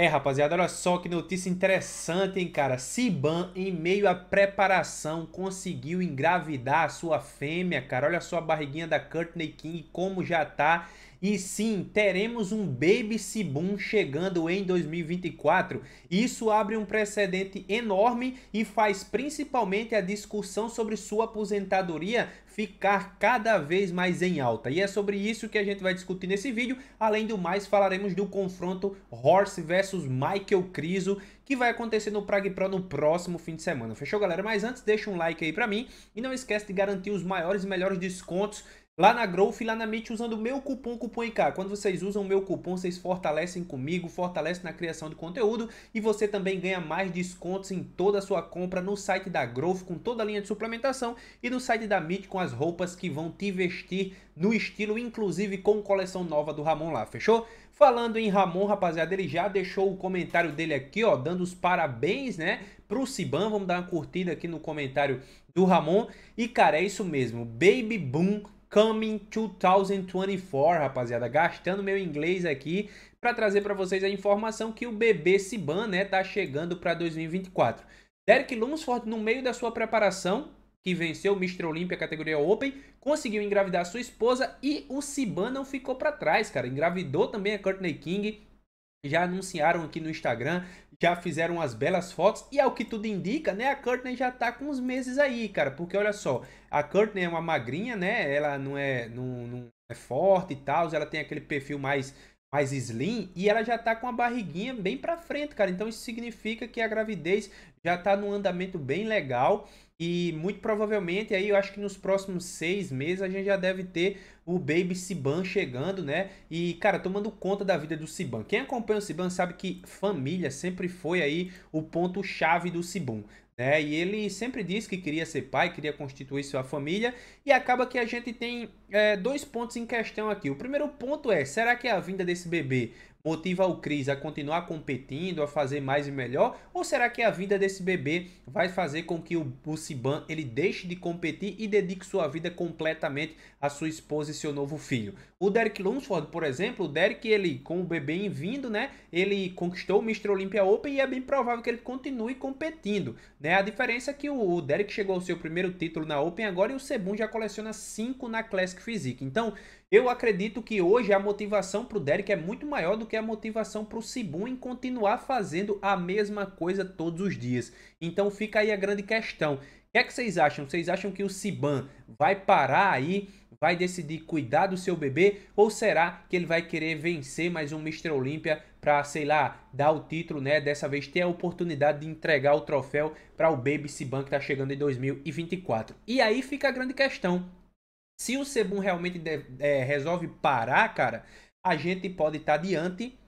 É, rapaziada, olha só que notícia interessante, hein, cara. Siban, em meio à preparação, conseguiu engravidar a sua fêmea, cara. Olha só a barriguinha da Courtney King, como já tá. E sim, teremos um Baby Sibum chegando em 2024. Isso abre um precedente enorme e faz principalmente a discussão sobre sua aposentadoria ficar cada vez mais em alta. E é sobre isso que a gente vai discutir nesse vídeo. Além do mais, falaremos do confronto Horse versus Michael Criso, que vai acontecer no Prague Pro no próximo fim de semana. Fechou, galera? Mas antes, deixa um like aí pra mim e não esquece de garantir os maiores e melhores descontos lá na Growth e lá na Meet usando o meu cupom Cupom IK. Quando vocês usam o meu cupom, vocês fortalecem comigo, fortalecem na criação de conteúdo e você também ganha mais descontos em toda a sua compra no site da Growth com toda a linha de suplementação e no site da Meet com as roupas que vão te vestir no estilo, inclusive com coleção nova do Ramon lá, fechou? Falando em Ramon, rapaziada, ele já deixou o comentário dele aqui, ó, dando os parabéns, né, pro Siban. Vamos dar uma curtida aqui no comentário do Ramon. E, cara, é isso mesmo. Baby Boom Coming 2024, rapaziada. Gastando meu inglês aqui para trazer para vocês a informação que o bebê Siban, né, tá chegando para 2024. Derek Lunsford, no meio da sua preparação, que venceu o Mr. Olympia categoria Open, conseguiu engravidar sua esposa e o Siban não ficou para trás, cara. Engravidou também a Courtney King. Já anunciaram aqui no Instagram, já fizeram umas belas fotos e ao que tudo indica, né, a Courtney já tá com uns meses aí, cara, porque olha só, a Courtney é uma magrinha, né, ela não é, não, não é forte e tal, ela tem aquele perfil mais mais slim e ela já tá com a barriguinha bem para frente, cara. Então isso significa que a gravidez já tá num andamento bem legal e muito provavelmente aí eu acho que nos próximos seis meses a gente já deve ter o Baby Siban chegando, né? E, cara, tomando conta da vida do Siban. Quem acompanha o Siban sabe que família sempre foi aí o ponto-chave do Sibum. Né? E ele sempre disse que queria ser pai, queria constituir sua família, e acaba que a gente tem é, dois pontos em questão aqui. O primeiro ponto é: será que a vinda desse bebê motiva o Cris a continuar competindo, a fazer mais e melhor? Ou será que a vida desse bebê vai fazer com que o, o Siban ele deixe de competir e dedique sua vida completamente à sua esposa e seu novo filho? O Derek Lunsford, por exemplo, o Derek, ele com o bebê em vindo, né? Ele conquistou o Mr. Olympia Open e é bem provável que ele continue competindo, né? A diferença é que o, o Derek chegou ao seu primeiro título na Open agora e o Sebum já coleciona cinco na Classic Physique. Então, eu acredito que hoje a motivação para o Derek é muito maior do que a motivação para o Sibum em continuar fazendo a mesma coisa todos os dias. Então fica aí a grande questão. O que é que vocês acham? Vocês acham que o Siban vai parar aí, vai decidir cuidar do seu bebê? Ou será que ele vai querer vencer mais um Mr. Olímpia para, sei lá, dar o título, né? Dessa vez ter a oportunidade de entregar o troféu para o Baby Siban que está chegando em 2024. E aí fica a grande questão. Se o Sebum realmente é, resolve parar, cara, a gente pode estar diante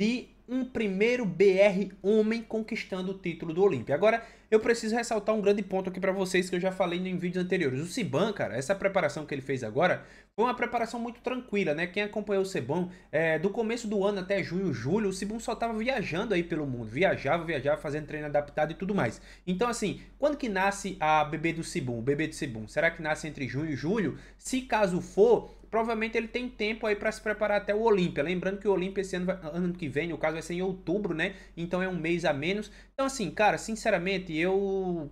de um primeiro BR homem conquistando o título do Olímpia. Agora, eu preciso ressaltar um grande ponto aqui para vocês que eu já falei em vídeos anteriores. O Siban, cara, essa preparação que ele fez agora foi uma preparação muito tranquila, né? Quem acompanhou o Siban, é, do começo do ano até junho, julho, o Siban só tava viajando aí pelo mundo. Viajava, viajava, fazendo treino adaptado e tudo mais. Então, assim, quando que nasce a bebê do Sibum, o bebê do Sibum? Será que nasce entre junho e julho? Se caso for, provavelmente ele tem tempo aí para se preparar até o Olímpia. Lembrando que o Olímpia esse ano, vai, ano que vem, no caso vai ser em outubro, né? Então é um mês a menos. Então assim, cara, sinceramente, eu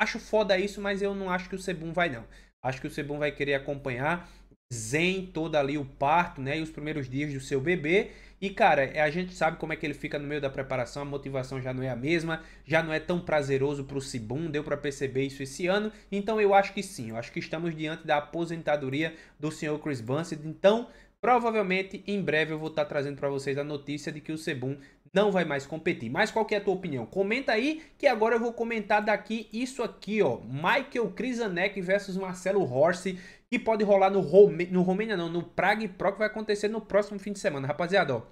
acho foda isso, mas eu não acho que o Sebum vai não. Acho que o Sebum vai querer acompanhar zen todo ali o parto, né, e os primeiros dias do seu bebê e, cara, é, a gente sabe como é que ele fica no meio da preparação, a motivação já não é a mesma, já não é tão prazeroso pro Sibum, deu para perceber isso esse ano. Então eu acho que sim, eu acho que estamos diante da aposentadoria do senhor Chris Bansett. Então, provavelmente, em breve eu vou estar trazendo para vocês a notícia de que o Sebum não vai mais competir. Mas qual que é a tua opinião? Comenta aí que agora eu vou comentar daqui isso aqui, ó. Michael Krizanek versus Marcelo Horse que pode rolar no, Rome, no Romênia, não, no Prague Pro, que vai acontecer no próximo fim de semana. Rapaziada, ó,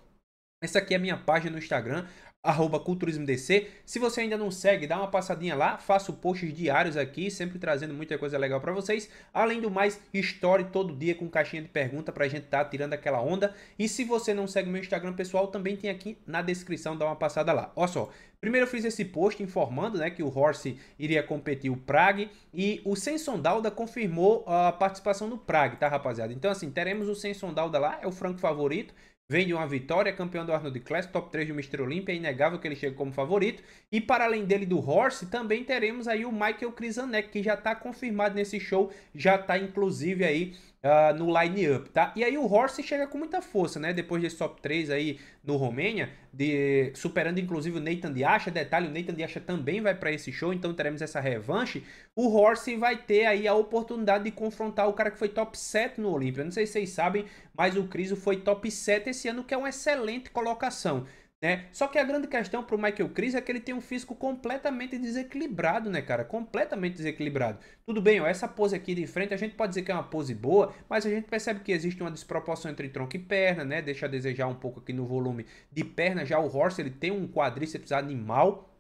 essa aqui é a minha página no Instagram, arroba culturismodc. Se você ainda não segue, dá uma passadinha lá. Faço posts diários aqui, sempre trazendo muita coisa legal para vocês. Além do mais, story todo dia com caixinha de pergunta pra gente tá tirando aquela onda. E se você não segue meu Instagram pessoal, também tem aqui na descrição, dá uma passada lá. Olha só, Primeiro eu fiz esse post informando né, que o Horse iria competir o Prague e o Senson Dauda confirmou a participação no Prague, tá rapaziada? Então assim, teremos o Senson Dauda lá, é o franco favorito, vem de uma vitória, campeão do Arnold Classic, top 3 do Mr. Olympia, é inegável que ele chega como favorito. E para além dele do Horse, também teremos aí o Michael Krizanek, que já está confirmado nesse show, já está inclusive aí uh, no line-up, tá? E aí o Horse chega com muita força, né? Depois desse top 3 aí no Romênia, de, superando inclusive o Nathan Diasha. Detalhe, o Nathan Diasha também vai para esse show, então teremos essa revanche. O Horse vai ter aí a oportunidade de confrontar o cara que foi top 7 no Olímpia. Não sei se vocês sabem, mas o Criso foi top 7 esse ano, que é uma excelente colocação. Né? Só que a grande questão para o Michael Chris é que ele tem um físico completamente desequilibrado, né, cara? Completamente desequilibrado. Tudo bem, ó, essa pose aqui de frente a gente pode dizer que é uma pose boa, mas a gente percebe que existe uma desproporção entre tronco e perna, né? Deixa a desejar um pouco aqui no volume de perna. Já o Horse ele tem um quadríceps animal,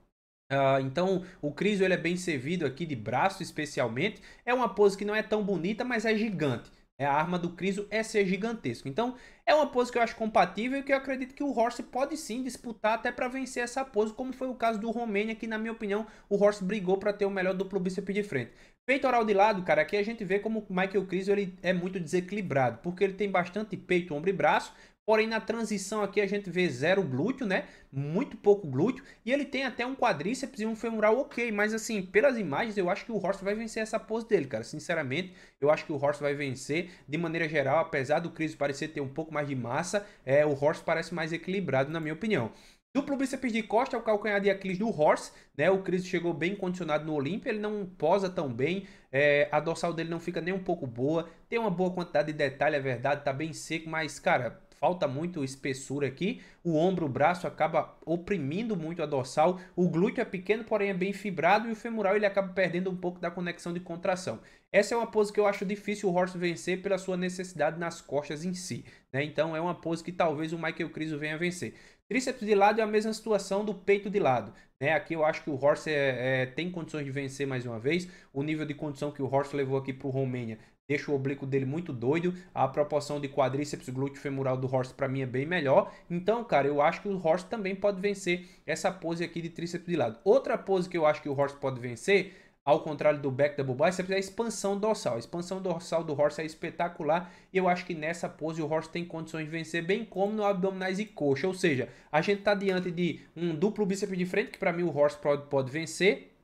Uh, então o Criso ele é bem servido aqui de braço especialmente. É uma pose que não é tão bonita, mas é gigante. É, a arma do Criso é ser gigantesco. Então, é uma pose que eu acho compatível e que eu acredito que o Horse pode sim disputar até para vencer essa pose, como foi o caso do Romênia, que na minha opinião o Horse brigou para ter o melhor duplo bíceps de frente. Peitoral de lado, cara, aqui a gente vê como o Michael Criso ele é muito desequilibrado, porque ele tem bastante peito, ombro e braço, Porém, na transição aqui a gente vê zero glúteo, né? Muito pouco glúteo. E ele tem até um quadríceps e um femoral ok. Mas assim, pelas imagens, eu acho que o Horst vai vencer essa pose dele, cara. Sinceramente, eu acho que o Horst vai vencer. De maneira geral, apesar do Chris parecer ter um pouco mais de massa, é, o Horst parece mais equilibrado, na minha opinião. Duplo bíceps de costa é o calcanhar de Aquiles do Horse, né? O Chris chegou bem condicionado no Olímpia, ele não posa tão bem, é, a dorsal dele não fica nem um pouco boa, tem uma boa quantidade de detalhe, é verdade, tá bem seco, mas, cara, falta muito espessura aqui. O ombro, o braço acaba oprimindo muito a dorsal. O glúteo é pequeno, porém é bem fibrado. E o femoral ele acaba perdendo um pouco da conexão de contração. Essa é uma pose que eu acho difícil o Horst vencer pela sua necessidade nas costas em si. Né? Então é uma pose que talvez o Michael Criso venha vencer. Tríceps de lado é a mesma situação do peito de lado. Né? Aqui eu acho que o Horst é, é, tem condições de vencer mais uma vez. O nível de condição que o Horst levou aqui para o Romênia deixa o oblíquo dele muito doido. A proporção de quadríceps glúteo femoral do Horst para mim é bem melhor. Então, cara, eu acho que o Horst também pode vencer essa pose aqui de tríceps de lado. Outra pose que eu acho que o Horst pode vencer ao contrário do back double bicep, é a expansão dorsal. A expansão dorsal do horse é espetacular e eu acho que nessa pose o horse tem condições de vencer, bem como no abdominais e coxa. Ou seja, a gente está diante de um duplo bíceps de frente, que para mim o horse pode, pode vencer,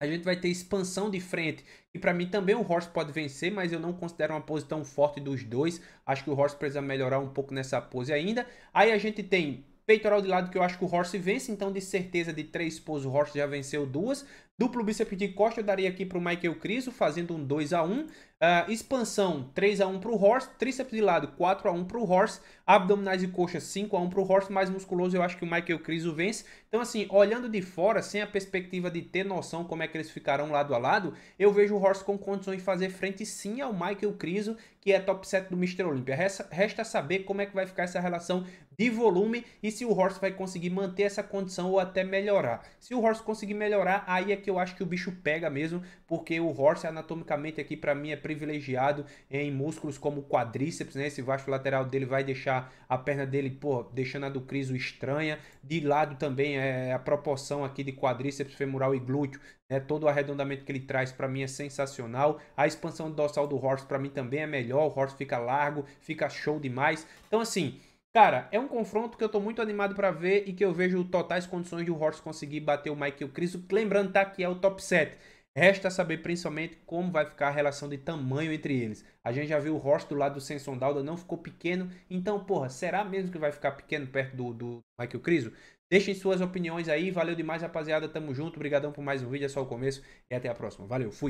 a gente vai ter expansão de frente, que para mim também o Horse pode vencer, mas eu não considero uma pose tão forte dos dois. Acho que o Horse precisa melhorar um pouco nessa pose ainda. Aí a gente tem peitoral de lado que eu acho que o Horse vence, então de certeza de três poses o Horse já venceu duas. Duplo bíceps de costa eu daria aqui para o Michael Criso, fazendo um 2 a 1 Uh, expansão 3 a 1 para o Horse, tríceps de lado 4 a 1 para o Horse, abdominais e coxas 5 a 1 para o Horse, mais musculoso eu acho que o Michael Criso vence. Então assim, olhando de fora, sem a perspectiva de ter noção como é que eles ficarão lado a lado, eu vejo o Horse com condições de fazer frente sim ao Michael Criso, que é top 7 do Mr. Olympia. Resta, resta saber como é que vai ficar essa relação de volume e se o Horse vai conseguir manter essa condição ou até melhorar. Se o Horse conseguir melhorar, aí é que eu acho que o bicho pega mesmo, porque o Horse anatomicamente aqui para mim é privilegiado em músculos como o quadríceps, né? Esse vasto lateral dele vai deixar a perna dele, pô, deixando a do Criso estranha. De lado também é a proporção aqui de quadríceps femoral e glúteo, né? Todo o arredondamento que ele traz para mim é sensacional. A expansão dorsal do Horse para mim também é melhor. O Horse fica largo, fica show demais. Então assim, Cara, é um confronto que eu tô muito animado para ver e que eu vejo totais condições de o Horse conseguir bater o Michael Criso. Lembrando, tá, que é o top 7. Resta saber principalmente como vai ficar a relação de tamanho entre eles. A gente já viu o Horst do lado do Senson Dauda, não ficou pequeno. Então, porra, será mesmo que vai ficar pequeno perto do, do Michael Criso? Deixem suas opiniões aí. Valeu demais, rapaziada. Tamo junto. Obrigadão por mais um vídeo. É só o começo. E até a próxima. Valeu. Fui.